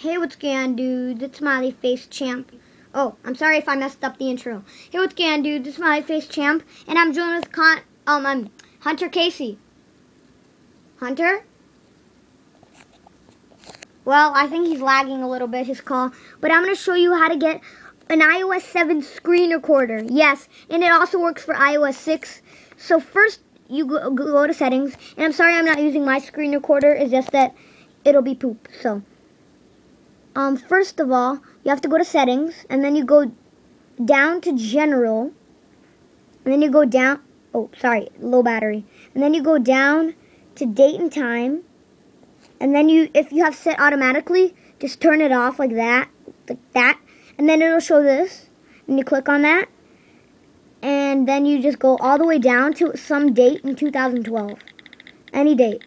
Hey, what's going on, dude? It's Smiley Face Champ. Oh, I'm sorry if I messed up the intro. Hey, what's going on, dude? It's Smiley Face Champ, and I'm joined with Con um, I'm Hunter Casey. Hunter? Well, I think he's lagging a little bit, his call. But I'm going to show you how to get an iOS 7 screen recorder. Yes, and it also works for iOS 6. So first, you go, go to settings. And I'm sorry I'm not using my screen recorder. It's just that it'll be poop. So, um, first of all, you have to go to settings. And then you go down to general. And then you go down. Oh, sorry, low battery. And then you go down to date and time. And then you, if you have set automatically, just turn it off like that, like that. And then it'll show this. And you click on that and then you just go all the way down to some date in 2012. Any date.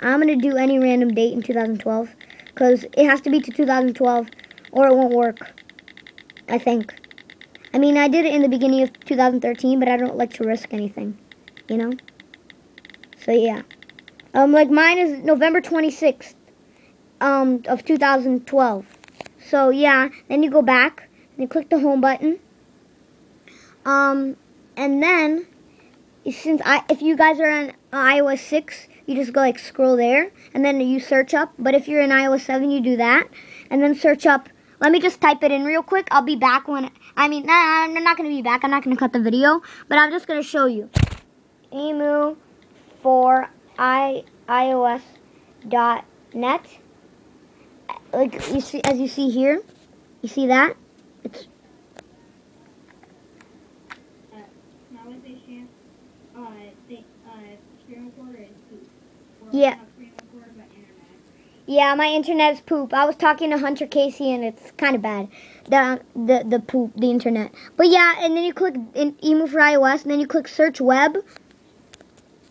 I'm going to do any random date in 2012 because it has to be to 2012 or it won't work, I think. I mean, I did it in the beginning of 2013, but I don't like to risk anything, you know? So, yeah. Um, like mine is November 26th um, of 2012. So, yeah, then you go back and you click the home button um, and then since I, if you guys are on iOS 6, you just go like scroll there, and then you search up. But if you're in iOS 7, you do that, and then search up. Let me just type it in real quick. I'll be back when. I mean, nah, I'm not gonna be back. I'm not gonna cut the video, but I'm just gonna show you. Emu for i iOS dot net. Like you see, as you see here, you see that it's Yeah. Yeah, my internet's poop. I was talking to Hunter Casey, and it's kind of bad. The the the poop, the internet. But yeah, and then you click in emu for iOS, and then you click search web,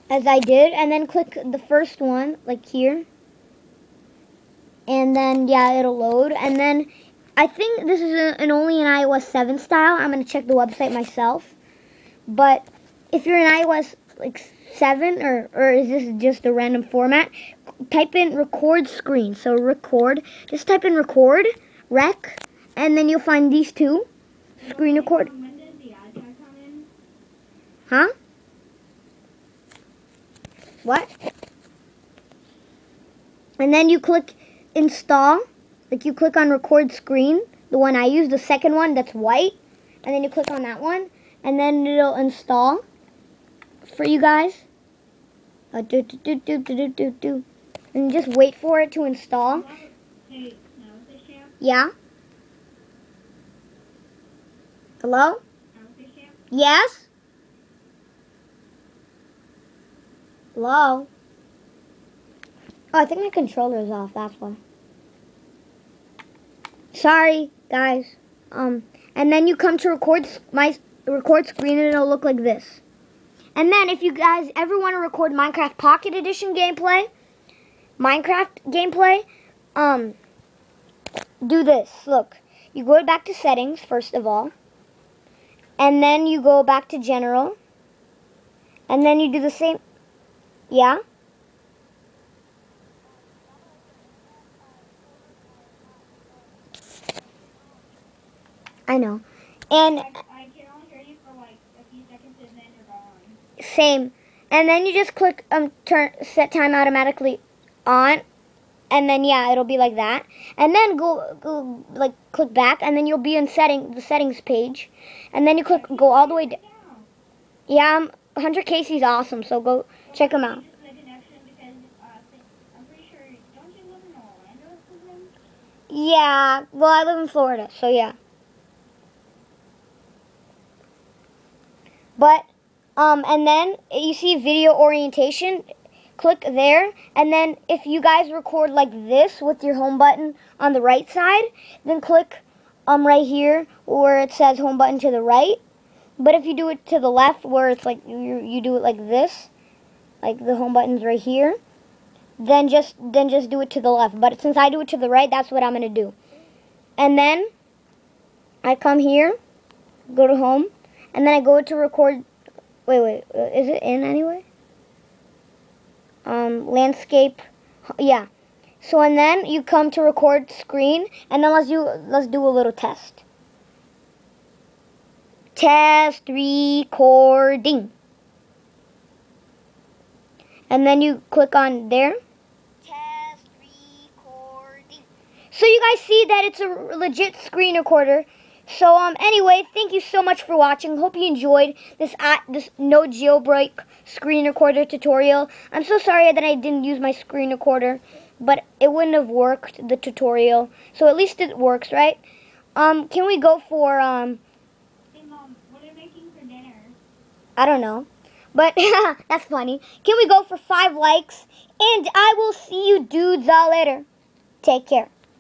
as I did, and then click the first one, like here. And then yeah, it'll load, and then I think this is a, an only an iOS 7 style. I'm gonna check the website myself. But if you're in iOS like 7 or, or is this just a random format? Type in record screen. So record. Just type in record, rec, and then you'll find these two. Screen record. Huh? What? And then you click install. Like you click on record screen. The one I use, the second one that's white. And then you click on that one. And then it'll install for you guys. Uh, do, do, do, do, do, do, do. And just wait for it to install. Yeah? Hello? Yes? Hello? Oh, I think my controller is off, that's why. Sorry, guys. Um, and then you come to record my record screen and it'll look like this. And then if you guys ever want to record Minecraft Pocket Edition gameplay, Minecraft gameplay, um, do this. Look, you go back to settings first of all, and then you go back to general, and then you do the same. Yeah. I know. And same. And then you just click um turn set time automatically on and then yeah, it'll be like that. And then go go like click back and then you'll be in setting the settings page. And then you click go all the way down. Yeah, um, Hunter Casey's awesome, so go check him out. Yeah, well, I live in Florida, so yeah. But um, and then you see video orientation. Click there, and then if you guys record like this with your home button on the right side, then click um right here where it says home button to the right. But if you do it to the left, where it's like you you do it like this, like the home button's right here, then just then just do it to the left. But since I do it to the right, that's what I'm gonna do. And then I come here, go to home, and then I go to record Wait, wait, uh, is it in anyway? Um, landscape, yeah. So and then you come to record screen, and then let's do let's do a little test. Test recording. And then you click on there. Test recording. So you guys see that it's a legit screen recorder. So um anyway, thank you so much for watching. Hope you enjoyed this uh, this no jailbreak screen recorder tutorial. I'm so sorry that I didn't use my screen recorder, but it wouldn't have worked the tutorial. So at least it works, right? Um can we go for um Hey mom, what are you making for dinner? I don't know. But that's funny. Can we go for 5 likes? And I will see you dudes all later. Take care.